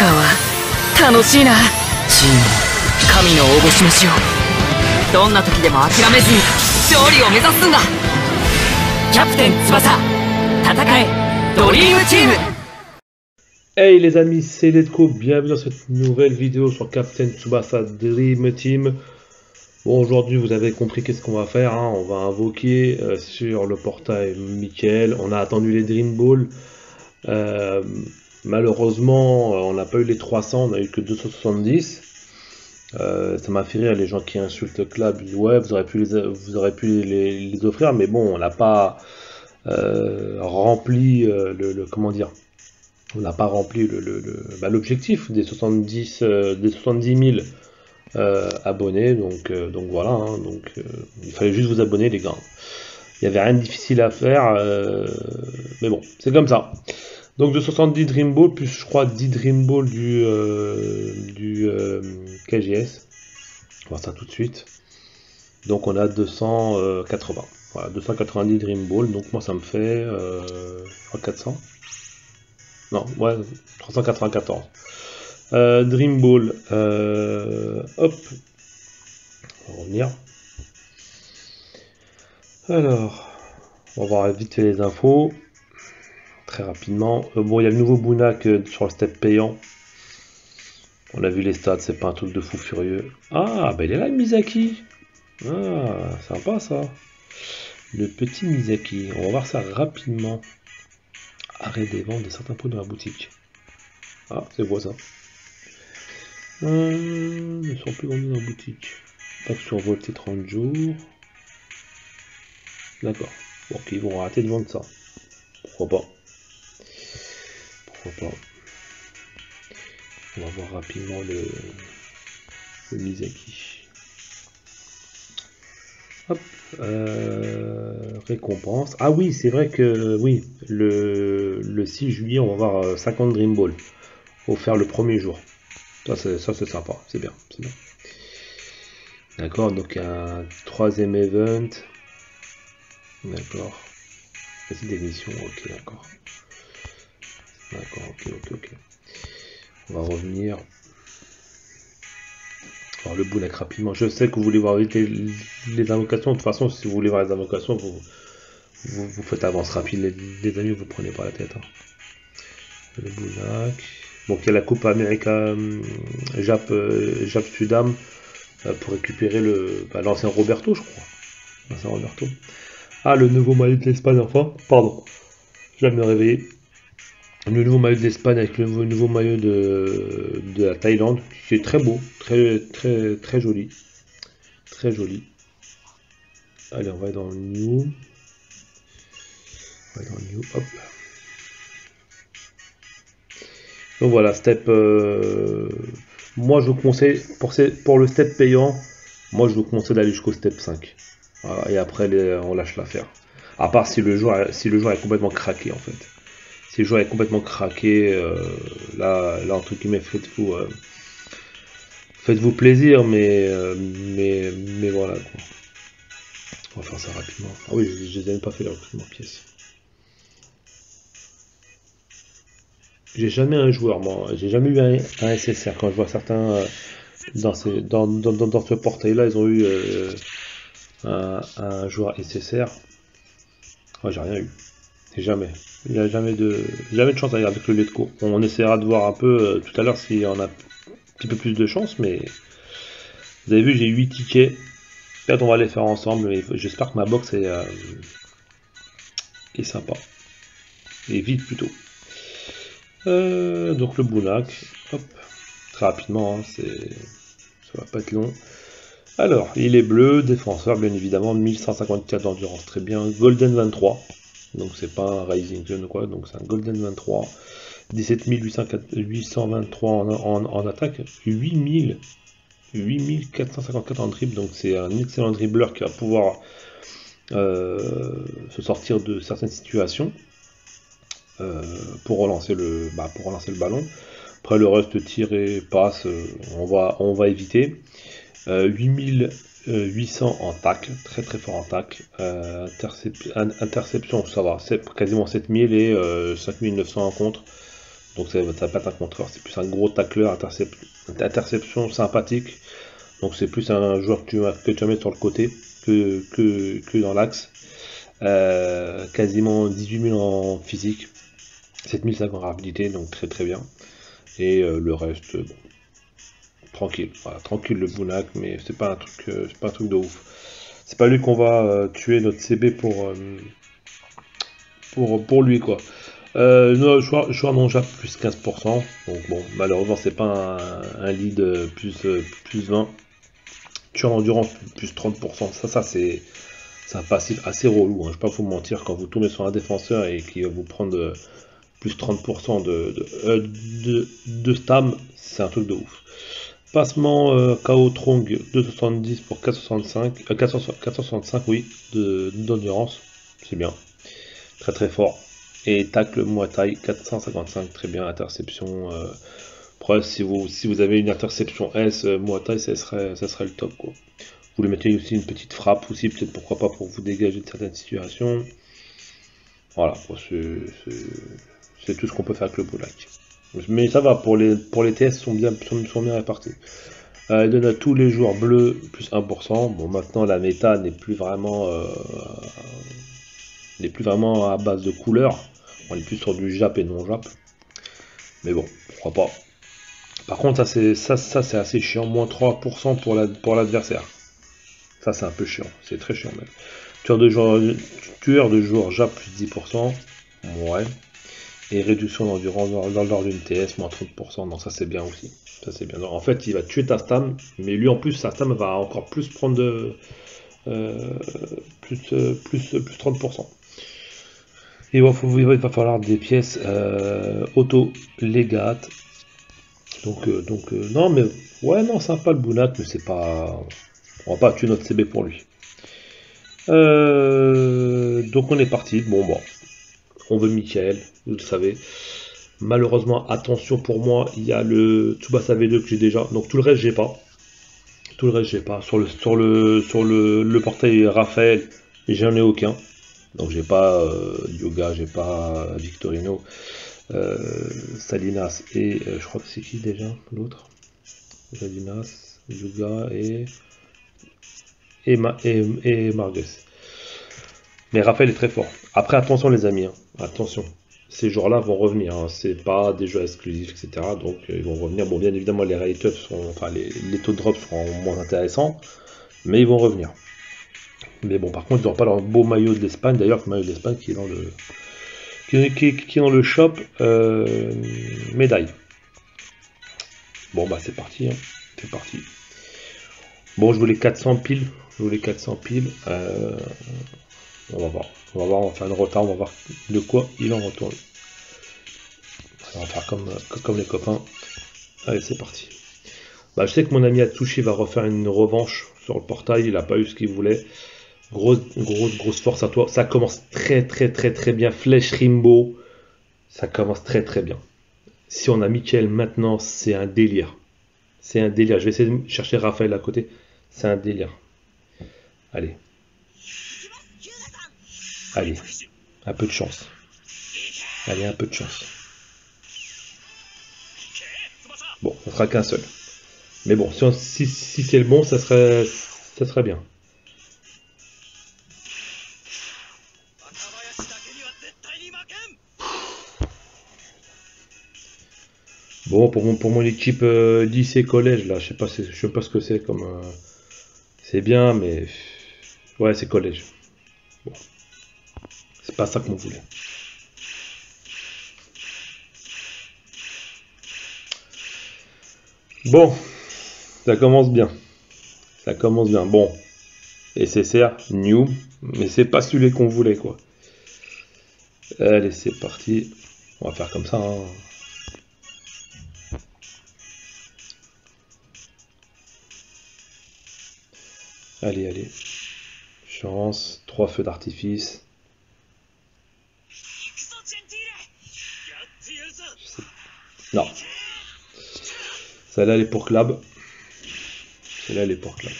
カーは楽しいなチーム神の応募しましょうどんな時でも諦めずに勝利を目指すんだキャプテン翼戦えドリームチーム Hey les amis, c'est Letco, bienvenue dans cette nouvelle vidéo sur Captain Tsubasa Dream Team. Bon, aujourd'hui, vous avez compris qu'est-ce qu'on va faire. Hein. On va invoquer euh, sur le portail Michael. On a attendu les Dream Ball. Euh, malheureusement, on n'a pas eu les 300, on n'a eu que 270. Euh, ça m'a fait rire les gens qui insultent le club. Ouais, vous aurez pu les, vous aurez pu les, offrir, mais bon, on n'a pas euh, rempli le, le, comment dire on n'a pas rempli l'objectif le, le, bah, des 70 euh, des 70 000 euh, abonnés donc euh, donc voilà hein, donc il fallait juste vous abonner les gars il n'y avait rien de difficile à faire mais bon c'est comme ça donc de 70 Dream Ball plus je crois 10 Dream Ball du du KGS on va voir ça tout de suite donc on a 280 voilà 290 Dream Ball donc moi ça me fait 400 non, ouais, 394. Euh, Dream Ball. Euh, hop. On va revenir. Alors, on va voir vite les infos. Très rapidement. Euh, bon, il y a le nouveau Bounak sur le step payant. On a vu les stats, c'est pas un truc de fou furieux. Ah, bah il est là, Misaki. Ah, sympa ça. Le petit Misaki. On va voir ça rapidement. Arrêt des ventes de certains produits dans la boutique. Ah, c'est beau ça. Euh, ne sont plus vendus dans la boutique. Pas survolté 30 jours. D'accord. Ok, ils vont arrêter de vendre ça. Pourquoi pas Pas On va voir rapidement le, Mizaki. Hop. Euh, récompense. Ah oui, c'est vrai que oui, le, le, 6 juillet, on va avoir 50 euh, Dream Ball offert le premier jour. Ça, c'est sympa, c'est bien, c'est bien. D'accord, donc un troisième event. D'accord. C'est des missions, ok, d'accord. D'accord, ok, ok, ok. On va revenir alors le boulak rapidement. Je sais que vous voulez voir les, les, invocations. De toute façon, si vous voulez voir les invocations, vous, vous, faites avance rapide. Les, amis, vous prenez pas la tête. Hein. Le boulak. Donc il y a la Coupe América euh, Jap, euh, Jap Sudam euh, pour récupérer le bah, l'ancien Roberto, je crois. L'ancien Roberto. Ah, le nouveau maillot de l'Espagne, enfin. Pardon. Je vais me réveiller le nouveau maillot de l'Espagne avec le nouveau, maillot de, la Thaïlande, qui est très beau, très très très joli, très joli. Allez, on va dans le new, on va dans le new, hop. Donc voilà, step. Euh, moi, je vous conseille pour, pour le step payant, moi je vous conseille d'aller jusqu'au step 5. et après, on lâche l'affaire. À part si le joueur, si le joueur est complètement craqué en fait si le joueur est complètement craqué, euh, là, entre guillemets, faites-vous euh, faites-vous plaisir, mais, euh, mais, mais voilà, quoi. On va faire ça rapidement. Ah oui, je n'ai pas fait le recrutement pièce. J'ai jamais un joueur, moi, j'ai jamais eu un, SSR. Quand je vois certains dans, ces, dans, dans, dans, ce portail-là, ils ont eu un, un, joueur SSR. Moi, j'ai rien eu. Jamais. Il n'y a jamais de, jamais de chance avec le Letco. On essaiera de voir un peu euh, tout à l'heure si on a un petit peu plus de chance, mais vous avez vu, j'ai 8 tickets. Peut-être on va les faire ensemble, mais j'espère que ma box est, euh, est sympa. Et vite plutôt. Euh, donc le Bounac, hop, très rapidement, hein, c'est, ça va pas être long. Alors, il est bleu, défenseur, bien évidemment, 1154 d'endurance, très bien. Golden 23, donc c'est pas un Rising Sun ou quoi, donc c'est un Golden 23, 17 823 en, en, attaque, 8000, 8454 en dribble, donc c'est un excellent dribbleur qui va pouvoir euh, se sortir de certaines situations euh, pour, relancer le, bah, pour relancer le ballon. Après le reste tir et passe, euh, on va, on va éviter. 8000 800 en tacle, très très fort en tacle. Euh, interception, ça va, c'est quasiment 7000 et 5900 euh, en contre. Donc ça va pas être un contreur, c'est plus un gros tacleur, interception sympathique. Donc c'est plus un joueur que tu, que tu sur le côté que, que, dans l'axe. Euh, quasiment 18 000 en physique, 7500 en rapidité, donc très très bien. Et euh, le reste, bon, tranquille. tranquille le Bounak, mais c'est pas un truc, euh, c'est pas un truc de ouf. C'est pas lui qu'on va tuer notre CB pour, pour, pour lui quoi. Euh, non, choix, non jap plus 15%. Donc bon, malheureusement c'est pas un, lead plus, plus 20. Tu en endurance plus 30%. Ça, ça c'est un passif assez relou. Hein. Je vais pas vous mentir, quand vous tombez sur un défenseur et qu'il vous prendre euh, plus 30% de, de, euh, de, de, stam, c'est un truc de ouf. Passement euh, KO Trong 270 pour 465, 465 oui, d'endurance, c'est bien, très très fort. Et tacle Muay 455, très bien, interception. après, si vous, si vous avez une interception S, Muay ça serait, ça serait le top. Vous lui mettez aussi une petite frappe aussi, peut-être pourquoi pas pour vous dégager de certaines situations. Voilà, c'est tout ce qu'on peut faire avec le Bolak. Mais ça va, pour les, TS, sont bien, sont, bien répartis. Euh, il donne à tous les joueurs bleus plus 1%. Bon, maintenant la méta n'est plus vraiment euh, n'est plus vraiment à base de couleurs. On est plus sur du Jap et non Jap. Mais bon, pourquoi pas. Par contre, ça c'est assez chiant. Moins 3% pour l'adversaire. Ça, c'est un peu chiant. C'est très chiant, même. Tueur de joueurs, tueur de JAP plus 10%. Ouais. Et réduction d'endurance lors d'une TS, moins 30%. Non, ça, c'est bien aussi. Ça, c'est bien. en fait, il va tuer ta stam. Mais lui, en plus, sa stam va encore plus prendre de. Euh, plus, plus, plus 30%. Et il va, il va falloir des pièces euh, auto légates. Donc, euh, donc non, mais ouais, non, sympa le bounat, mais c'est pas. On va pas tuer notre CB pour lui. Euh, donc on est parti. Bon, bon. On veut Michael, vous le savez. Malheureusement, attention pour moi, il y a le Tsubasa V2 que j'ai déjà. Donc tout le reste, j'ai pas. Tout le reste, j'ai pas. Sur le, sur portail Raphaël, j'en ai aucun. Donc j'ai pas euh, Yoga, j'ai pas Victorino, euh, Salinas et je crois que c'est qui déjà l'autre? Salinas, Yoga et et, et, Margus. Mais Raphaël est très fort. Après, attention les amis, hein. attention. Ces joueurs-là vont revenir. Hein. C'est pas des jeux exclusifs, etc. Donc euh, ils vont revenir. Bon, bien évidemment, les réalités sont, enfin, les, taux de drop seront moins intéressants, mais ils vont revenir. Mais bon, par contre, ils n'auront pas leur beau maillot de l'Espagne. D'ailleurs, le maillot de l'Espagne qui est dans le qui, est dans le shop euh, médaille. Bon bah c'est parti, hein. c'est parti. Bon, je voulais 400 piles les 400 piles. Euh, on va voir. On va voir, on va faire une retard, on va voir de quoi il en retourne. On va faire comme, comme les copains. Allez, c'est parti. Bah, je sais que mon ami Atsushi va refaire une revanche sur le portail. Il n'a pas eu ce qu'il voulait. Grosse, grosse, grosse force à toi. Ça commence très, très, très, très bien. Flèche Rimbo. Ça commence très, très bien. Si on a Michael maintenant, c'est un délire. C'est un délire. Je vais essayer de chercher Raphaël à côté. C'est un délire. Allez. Allez. Un peu de chance. Allez, un peu de chance. Bon, ça sera qu'un seul. Mais bon, si, c'est le bon, ça serait, ça serait bien. Bon, pour mon, pour mon équipe euh, lycée collège, là, je sais pas, je sais pas ce que c'est comme. Euh, c'est bien, mais Ouais, c'est collège. Bon. C'est pas ça qu'on voulait. Bon, ça commence bien. Ça commence bien. Bon, SSR, new, mais c'est pas celui qu'on voulait, quoi. Allez, c'est parti. On va faire comme ça. Hein. Allez, allez. Chance, trois feux d'artifice. Celle-là, elle est pour Club. Celle-là, elle est pour Club.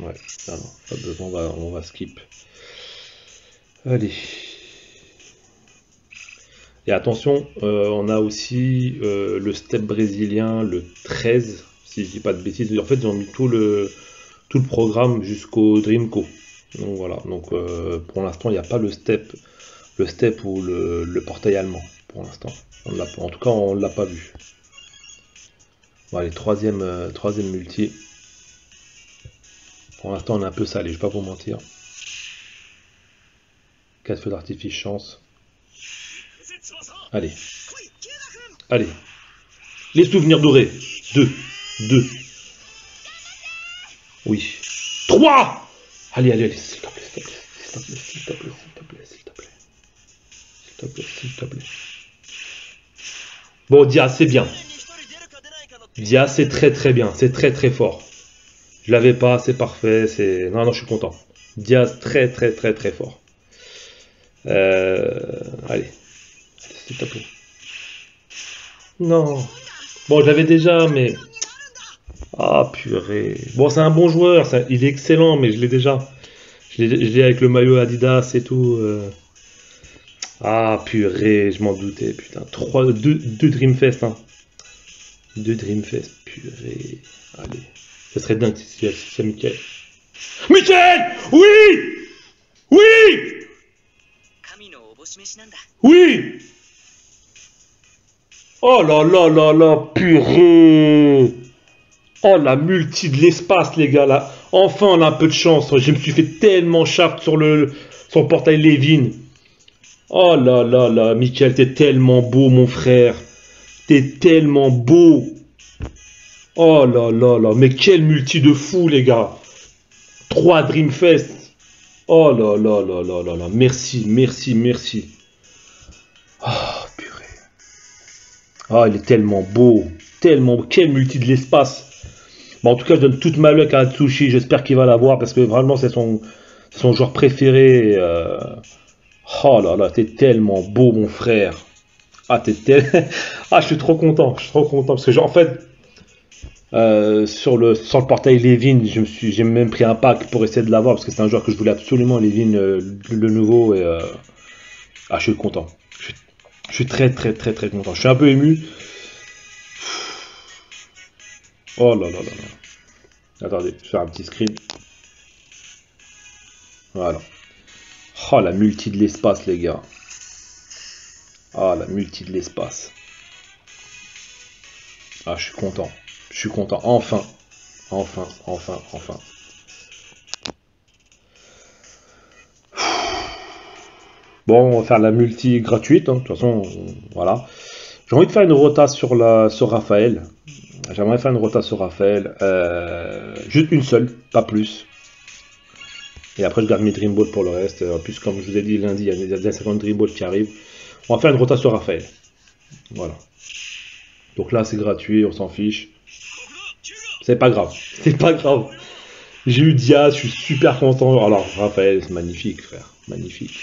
Ouais, non, pas besoin, on va, on va skip. Allez. Et attention, euh, on a aussi euh, le step brésilien, le 13, si je dis pas de bêtises. En fait, ils ont mis tout le, tout le programme jusqu'au Dreamco. Donc voilà, donc euh, pour l'instant, il n'y a pas le step, le step ou le, portail allemand, pour l'instant. En tout cas, on ne l'a pas vu. Bon, allez, troisième, troisième multi. Pour l'instant, on est un peu salé, je vais pas vous mentir. 4 feux d'artifice, chance. Allez. Allez. Les souvenirs dorés. 2. 2. Oui. 3 Allez, allez, allez, s'il te plaît, s'il te plaît, s'il te plaît, s'il te plaît, Bon, Dia, c'est bien. Dia, c'est très très bien, c'est très très fort. Je l'avais pas, c'est parfait, c'est... Non, non, je suis content. Dia, très très très très fort. Euh... Allez, s'il te plaît. Non. Bon, je l'avais déjà, mais... Ah, purée. Bon, c'est un bon joueur, il est excellent, mais je l'ai déjà. Je l'ai avec le maillot Adidas et tout. Euh. Ah, purée, je m'en doutais, putain. 3, 2, Dreamfest, hein. 2 Dreamfest, purée. Allez. Ça serait dingue si c'est Michael. Michael Oui Oui Oui Oh là là là là, purée Oh la multi de l'espace les gars là. Enfin on a un peu de chance. Je me suis fait tellement charte sur le, son portail Levin. Oh là là là, Michael, t'es tellement beau mon frère. T'es tellement beau. Oh là là là, mais quel multi de fou les gars. 3 Dreamfest. Oh là là là là là là. Merci, merci, merci. Oh purée. Oh il est tellement beau. Tellement beau. Quel multi de l'espace. Bon, en tout cas, je donne toute ma luck à Atsushi. J'espère qu'il va l'avoir parce que vraiment, c'est son, son joueur préféré. Euh. Oh là là, t'es tellement beau, mon frère. Ah, t'es tel... ah, je suis trop content. Je suis trop content parce que, en fait, euh, sur, le, le portail Levin, j'ai même pris un pack pour essayer de l'avoir parce que c'est un joueur que je voulais absolument, Levin, euh, le nouveau. Et, ah, je suis content. Je suis, je suis très, très, très, très content. Je suis un peu ému. Oh là là là là. Attendez, je vais faire un petit screen. Voilà. Oh, la multi de l'espace, les gars. Ah, la multi de l'espace. Ah, je suis content. Je suis content. Enfin. Enfin, enfin, enfin. Bon, on va faire la multi gratuite. Hein. De toute façon, voilà. J'ai envie de faire une rota sur, la, sur Raphaël. J'aimerais faire une rota sur Raphaël. Euh, juste une seule, pas plus. Et après, je garde mes Dream Ball pour le reste. En plus, comme je vous ai dit lundi, il y a des 50 Dream Ball qui arrivent. On va faire une rota sur Raphaël. Voilà. Donc là, c'est gratuit, on s'en fiche. C'est pas grave. C'est pas grave. J'ai eu Diaz, je suis super content. Alors, Raphaël, c'est magnifique, frère. Magnifique.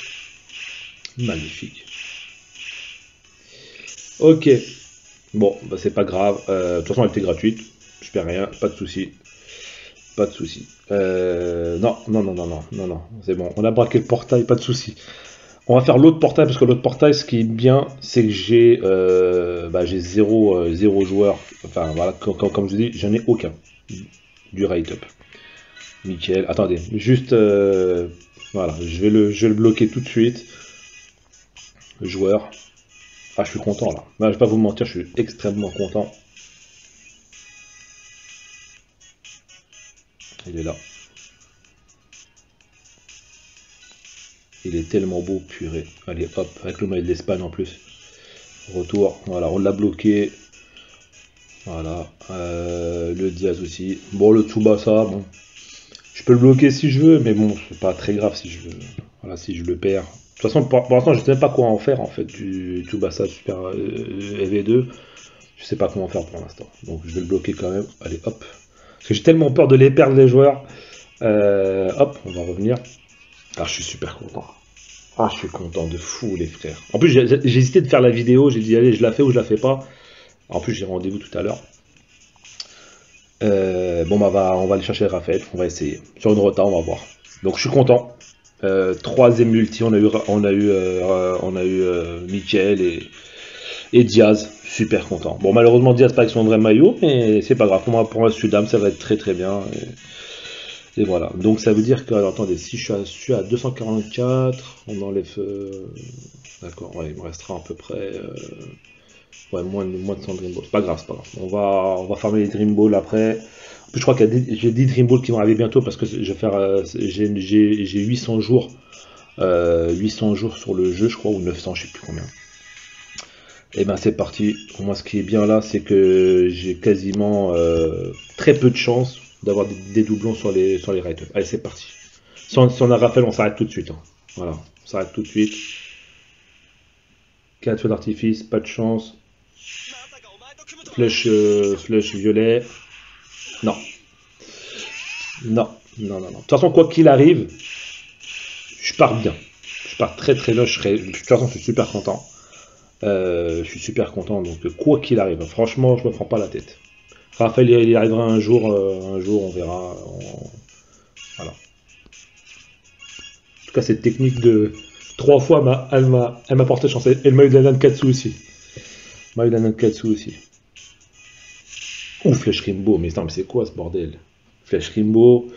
Magnifique. Ok. Bon, bah c'est pas grave. Euh, de toute façon, elle était gratuite. Je perds rien, pas de souci. Pas de souci. Euh, non, non, non, non, non, non, non. C'est bon. On a braqué le portail, pas de souci. On va faire l'autre portail parce que l'autre portail, ce qui est bien, c'est que j'ai euh, bah, zéro, zéro joueur. Enfin voilà, comme, comme je dis, j'en ai aucun du rate up. Michael, attendez, juste voilà, je vais le, je vais le bloquer tout de suite. Joueur, ah, je suis content là. je vais pas vous mentir, je suis extrêmement content. Il est là. Il est tellement beau, purée. Allez, hop, avec le mail d'Espagne en plus. Retour, voilà, on l'a bloqué. Voilà, euh, le Diaz aussi. Bon, le Tsubasa, bon. Je peux le bloquer si je veux, mais bon, c'est pas très grave si je veux. Voilà, si je le perds. De toute façon, pour, l'instant, je sais même pas quoi en faire en fait du Tsubasa Super euh, EV2. Je sais pas comment faire pour l'instant. Donc je vais le bloquer quand même. Allez, hop. Parce que j'ai tellement peur de les perdre les joueurs. Euh, hop, on va revenir. Ah, je suis super content. Ah, je suis content de fou, les frères. En plus, j'ai hésité de faire la vidéo. J'ai dit, allez, je la fais ou je la fais pas. En plus, j'ai rendez-vous tout à l'heure. Euh, bon, bah, on va aller chercher Raphaël. On va essayer. Sur une rota, on va voir. Donc, je suis content. troisième multi, on a eu, on a eu, on a eu Michael et, et Diaz. Super content. Bon, malheureusement, Diaz pas avec son vrai maillot, mais c'est pas grave. Pour moi, pour un Sudam, ça va être très très bien. Et, voilà. Donc ça veut dire que, alors, attendez, si je suis à, 244, on enlève. D'accord, ouais, il me restera à peu près. Ouais, moins, de 100 Dream Balls. C'est pas grave, c'est pas grave. On va, on va farmer les Dream Balls après. En plus, je crois a j'ai 10 Dream Balls qui vont arriver bientôt parce que je vais faire, euh, j'ai 800 jours, 800 euh, jours sur le jeu, je crois, ou 900, je sais plus combien. Et eh ben c'est parti. Pour moi, ce qui est bien là, c'est que j'ai quasiment euh, très peu de chances d'avoir des, doublons sur les sur les Allez, c'est parti. Si on, on s'arrête tout de suite. Hein. Voilà, on s'arrête tout de suite. 4 feux d'artifice, pas de chance. Flèche, euh, violet. Non. Non, non, non, non. De toute façon, quoi qu'il arrive, je pars bien. Je pars très très bien. Je serai... De toute façon, je suis super content. Euh, je suis super content. Donc, quoi qu'il arrive, franchement, je me prends pas la tête. Raphaël, il arrivera un jour. Euh, un jour, on verra. Voilà. En tout cas, cette technique de trois fois, elle m'a porté chance. Elle m'a eu de la Nankatsu aussi. M'a eu de la Nankatsu aussi. Ou Flèche Rimbo, mais mais c'est quoi ce bordel? Flèche Rimbo,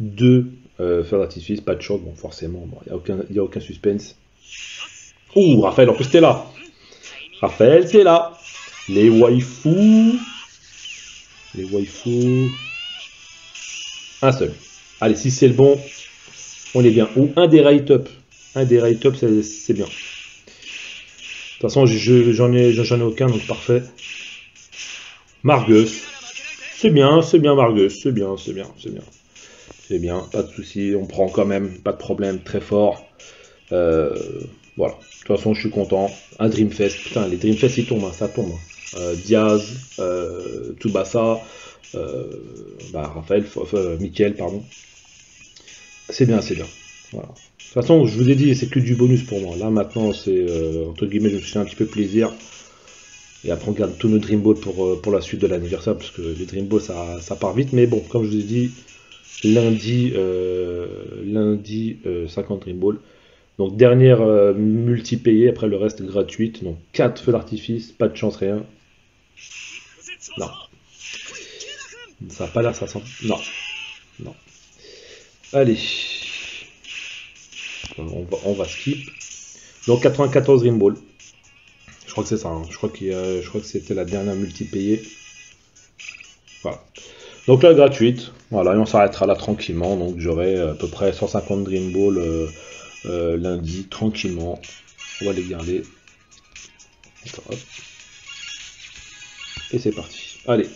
2 euh, feux d'artifice, pas de choc, bon forcément, il n'y a, aucun suspense. Ouh, Raphaël, en plus t'es là Raphaël, t'es là Les waifus Les waifus... Un seul. Allez, si c'est le bon, on est bien. Ou un des right up. Un des right up, c'est bien. De toute façon, j'en ai, ai aucun, donc parfait. Margus. C'est bien, c'est bien Margus, c'est bien, c'est bien, c'est bien. C'est bien, pas de souci, on prend quand même, pas de problème, très fort. Euh, voilà, de toute façon je suis content. Un Dreamfest, putain les Dreamfest ils tombent, hein, ça tombe. Hein. Euh, Diaz, euh, Tsubasa, euh, bah, Raphaël, euh, Michael, pardon. C'est bien, c'est bien. Voilà. De toute façon, je vous ai dit, c'est que du bonus pour moi. Là maintenant, c'est entre guillemets, je me suis un petit peu plaisir. Et après, on garde tous nos Dream Balls pour, la suite de l'anniversaire, parce que les Dream Balls, ça, ça, part vite. Mais bon, comme je vous ai dit, lundi, lundi 50 euh, Dream Balls. Donc, dernière multi-payée, après le reste gratuite. Donc, 4 feux d'artifice, pas de chance, rien. Non. Ça n'a pas l'air, ça sent. Non. Non. Allez. On va, on skip. Donc, 94 Dream Balls crois que c'est ça. Hein. Je crois, je que c'était la dernière multi-payée. Voilà. Donc là, gratuite. Voilà, et on s'arrêtera là tranquillement. Donc j'aurai à peu près 150 Dream Ball euh, euh, lundi, tranquillement. On va les garder. Et c'est parti. Allez.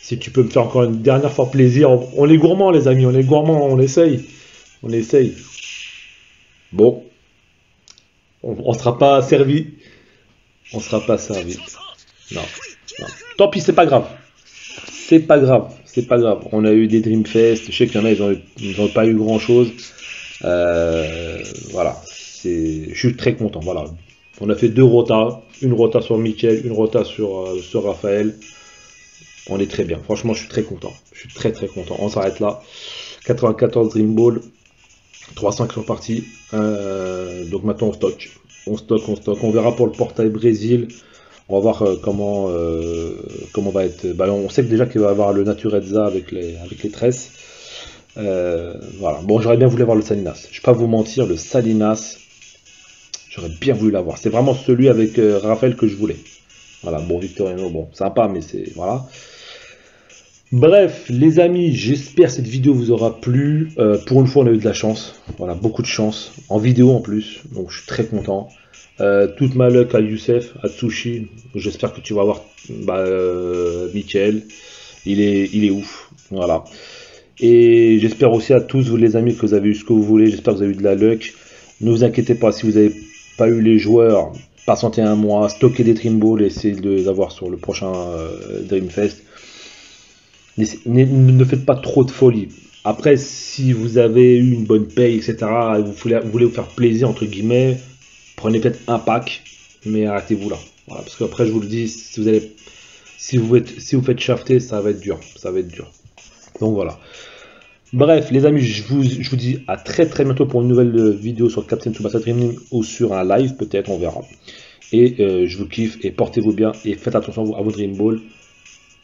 Si tu peux me faire encore une dernière fois plaisir. On est gourmands, les amis. On est gourmands. On essaye. On essaye. Bon. On sera pas servi on sera pas servi. Non, non. Tant pis, c'est pas grave. C'est pas grave. C'est pas grave. On a eu des Dreamfest. Je sais qu'il y en a, ils n'ont pas eu grand chose. Euh, voilà. Je suis très content. Voilà. On a fait deux rotas. Une rota sur Michael, une rota sur, euh, Raphaël. On est très bien. Franchement, je suis très content. Je suis très très content. On s'arrête là. 94 Dream Ball. 300 qui sont partis. Euh, donc maintenant on stocke on stocke, on stocke. On verra pour le portail Brésil. On va voir euh, comment, euh, comment va être. Bah, on sait déjà qu'il va y avoir le Naturezza avec les, avec les tresses. Euh, voilà. Bon, j'aurais bien voulu avoir le Salinas. Je vais pas vous mentir, le Salinas, j'aurais bien voulu l'avoir. C'est vraiment celui avec Raphaël que je voulais. Voilà. Bon, Victorino, bon, sympa, mais c'est voilà. Bref, les amis, j'espère cette vidéo vous aura plu. Euh, pour une fois, on a eu de la chance. Voilà, beaucoup de chance. En vidéo en plus. Donc, je suis très content. Euh, toute ma luck à Youssef, à Tsushi. J'espère que tu vas voir bah, euh, Michael. Il est, il est ouf. Voilà. Et j'espère aussi à tous vous les amis que vous avez eu ce que vous voulez. J'espère que vous avez eu de la luck. Ne vous inquiétez pas si vous n'avez pas eu les joueurs. Patientez un mois, stockez des Dream Balls et essayez de les avoir sur le prochain Dreamfest ne faites pas trop de folie. Après, si vous avez eu une bonne paye, etc., et vous voulez, vous voulez vous faire plaisir, entre guillemets, prenez peut-être un pack, mais arrêtez-vous là. Voilà, parce qu'après, je vous le dis, si vous allez, si vous, si vous faites shafter, ça va être dur. Ça va être dur. Donc voilà. Bref, les amis, je vous, je vous dis à très très bientôt pour une nouvelle vidéo sur Captain Tsubasa Dreaming ou sur un live, peut-être, on verra. Et euh, je vous kiffe et portez-vous bien et faites attention à vos Dream Ball.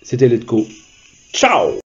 C'était Letco. Ciao